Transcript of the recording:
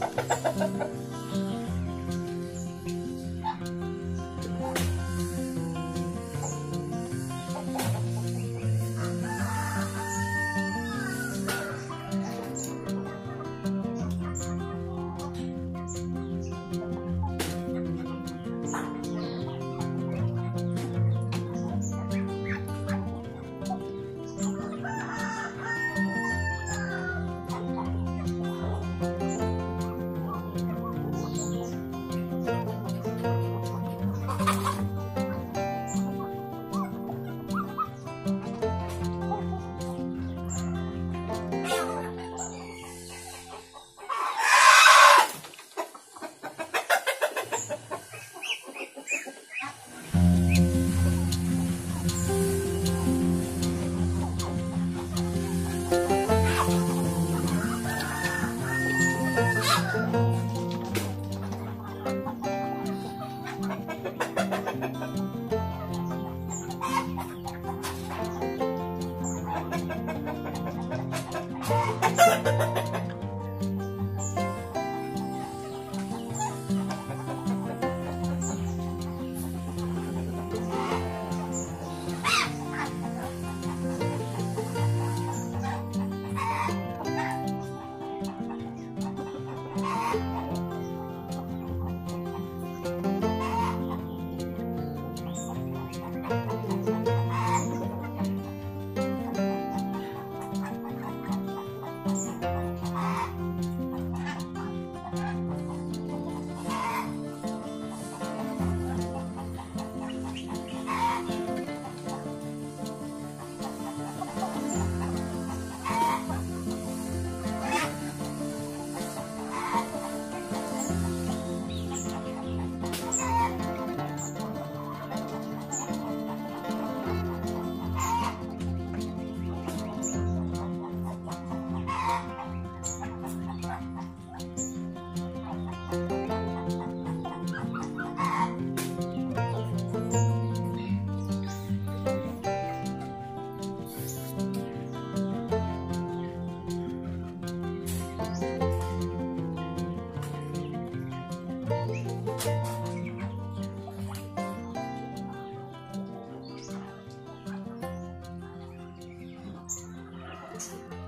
Ha ha ha ha! Thank